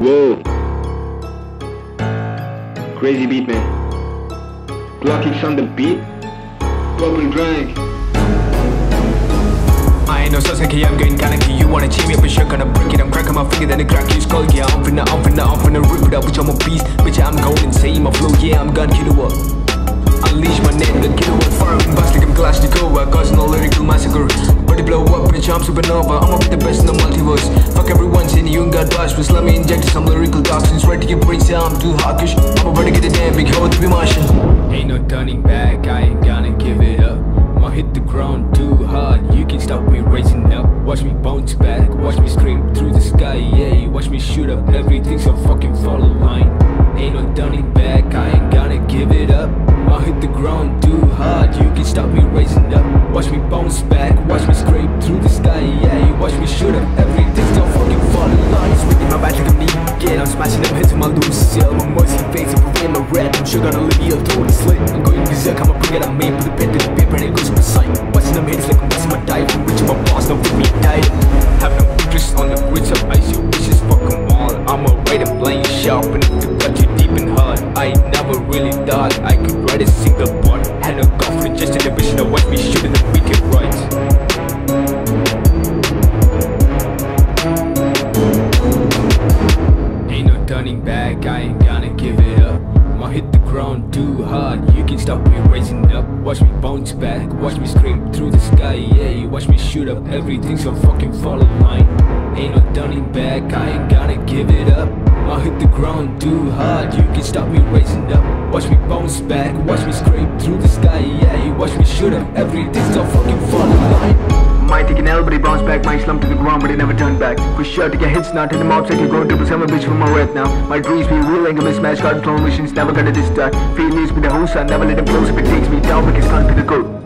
Whoa. Crazy beat, man. Glockex on the beat. Purpledrnk. I ain't no Sasuke, I'm kinda key. You wanna cheat me, but sure gonna break it. I'm cracking my finger, then the crack you skull. Yeah, I'm finna, I'm finna, I'm finna rip it up, bitch. I'm a beast, bitch. I'm going insane. My flow, yeah, I'm gonna kill you up. Unleash my net, kill you up. Fire and bust like I'm go. I cause no lyrical massacre. Body blow up, bitch. I'm supernova. I'ma be the best in the you got bars, but let me inject some lyrical toxins right to your brain. I'm too hawkish. I'm about to get a damn big hoe to be Martian. Ain't no turning back, I ain't gonna give it up. I'ma hit the ground too hard, you can stop me raising up. Watch me bounce back, watch me scream through the sky, yeah. Watch me shoot up, everything's a fucking follow line. Ain't no turning back, I ain't gonna give it up. I'ma hit the ground too I'm sure gonna leave you totally slit. I'm going berserk, I'ma bring it, I'm made, put the pen to the paper, and it goes super sight. Busting them haters like I'm busting my I'm reaching my boss, don't fit me diet. Have no interest on the grits of ice, your wishes, fuck 'em all. Write a sharp, and if it cut you deep in heart, I never really thought I could write a single part. Had no confidence, just in the vision of what me shooting the rights. Ain't no turning back, I ain't gonna give it ground too hard, you can stop me raising up. Watch me bounce back, watch me scream through the sky, yeah. Watch me shoot up, everything's a fucking follow line. Ain't no turning back, I ain't gonna give it up. I'ma hit the ground too hard, you can stop me raising up. Watch me bounce back, watch me scream through the sky, yeah. Watch me shoot up, everything's a fucking follow line. Might take an but he bounced back. Might slump to the ground, but he never turned back. For sure to get hits, not in the mouth, like a go triple seven bitch from my red now. My dreams be real, like a mismatch, got clone missions, never gonna distract. Feelings be the host, I never let him close if it takes me down, because can't be the goal.